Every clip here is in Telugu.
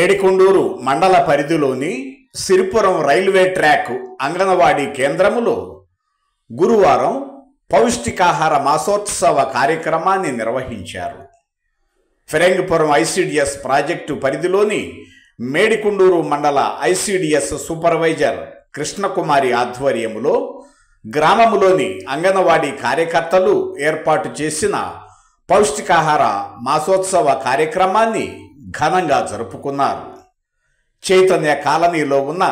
మేడికొండూరు మండల పరిధిలోని సిరిపురం రైల్వే ట్రాక్ అంగన్వాడీ కేంద్రములో గురువారం పౌష్టికాహార మాసోత్సవ కార్యక్రమాన్ని నిర్వహించారు. ఫిరంగిపురం ఐసిడిఎస్ ప్రాజెక్టు పరిధిలోని మేడికొండూరు మండల ఐసిడిఎస్ సూపర్వైజర్ కృష్ణకుమారి ఆధ్వర్యములో గ్రామములోని అంగన్వాడీ కార్యకర్తలు ఏర్పాటు చేసిన పౌష్టికాహార మాసోత్సవ కార్యక్రమాన్ని ఘనంగా జరుపుకున్నారు. చైతన్య కాలనీలో ఉన్న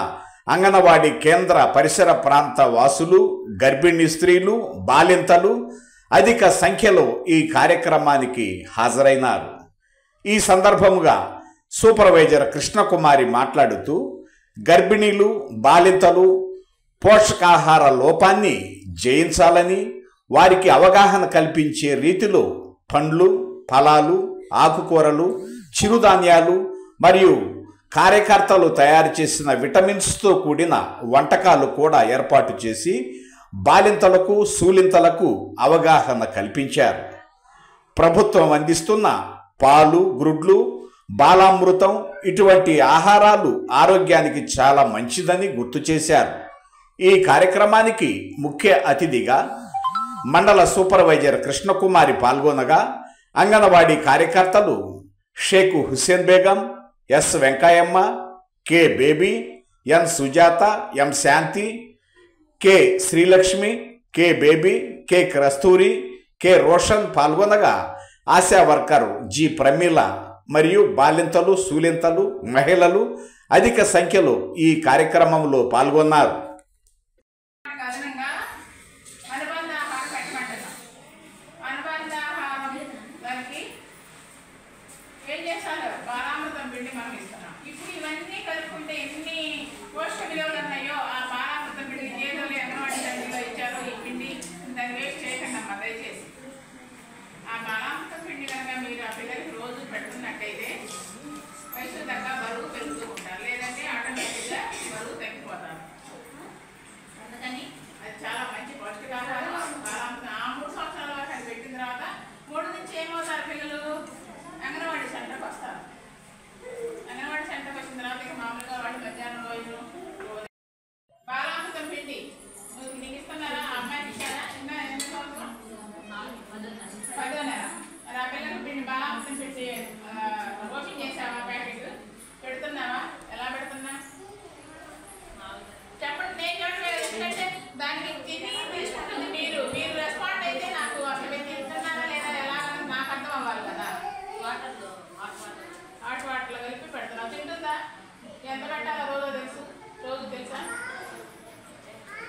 అంగన్వాడీ కేంద్ర పరిసర ప్రాంత వాసులు గర్భిణీ స్త్రీలు బాలింతలు అధిక సంఖ్యలో ఈ కార్యక్రమానికి హాజరైనారు. ఈ సందర్భముగా సూపర్వైజర్ కృష్ణకుమారి మాట్లాడుతూ గర్భిణీలు బాలింతలు పోషకాహార లోపాన్ని జయించాలని వారికి అవగాహన కల్పించే రీతిలో పండ్లు ఫలాలు ఆకుకూరలు చిరుధాన్యాలు మరియు కార్యకర్తలు తయారు చేసిన విటమిన్స్తో కూడిన వంటకాలు కూడా ఏర్పాటు చేసి బాలింతలకు సూలింతలకు అవగాహన కల్పించారు. ప్రభుత్వం అందిస్తున్న పాలు గ్రుడ్లు బాలామృతం ఇటువంటి ఆహారాలు ఆరోగ్యానికి చాలా మంచిదని గుర్తు చేశారు. ఈ కార్యక్రమానికి ముఖ్య అతిథిగా మండల సూపర్వైజర్ కృష్ణకుమారి పాల్గొనగా అంగన్వాడీ కార్యకర్తలు Shaik Hussain Begum S Venkayyamma K Baby N Sujatha M Shanthi K Srilakshmi K Baby K Kasturi K Roshan పాల్గొనగా ASHA worker G Pramila మరియు బాలింతలు సూలింతలు మహిళలు అధిక సంఖ్యలో ఈ కార్యక్రమంలో పాల్గొన్నారు.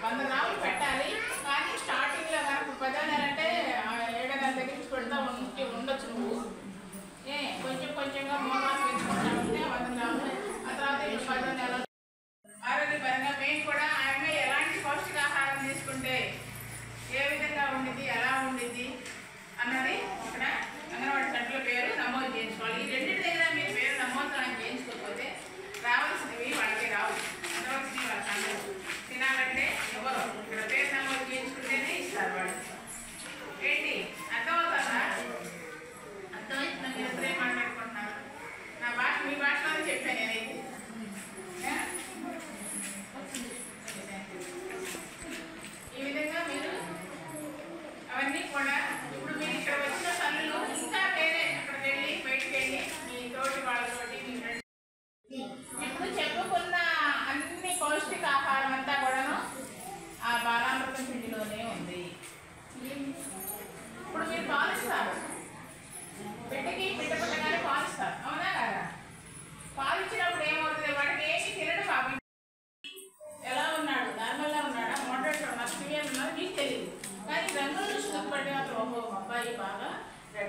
వంద గ్రాములు పెట్టాలి Recorder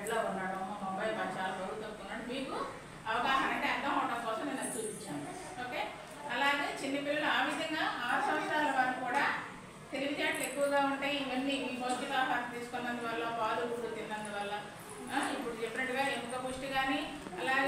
బెడ్లో ఉన్నాడు. మా అబ్బాయి చాలా రోజులు తప్పుకున్నాడు. మీకు అవగాహన అంటే అర్థం అవడం కోసం నేను చూపించాను. ఓకే? అలాగే చిన్నపిల్లలు ఆ విధంగా ఆరు సంవత్సరాల వారు కూడా తెలివితేటలు ఎక్కువగా ఉంటాయి. ఇవన్నీ ఈ పౌష్టికాహారం తీసుకున్నందువల్ల పాలు గుడ్డు తిన్నందువల్ల. ఇప్పుడు చెప్పినట్టుగా ఎముక పుష్టి కానీ అలాగే